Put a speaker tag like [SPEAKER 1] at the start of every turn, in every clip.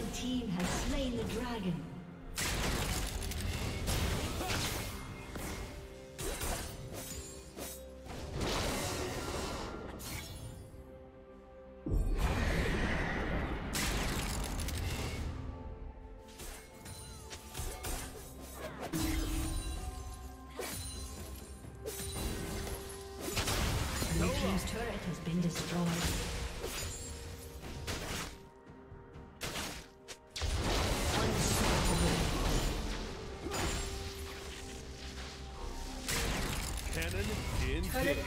[SPEAKER 1] Red team has slain the dragon. Blue team's turret has been destroyed.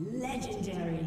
[SPEAKER 1] Legendary.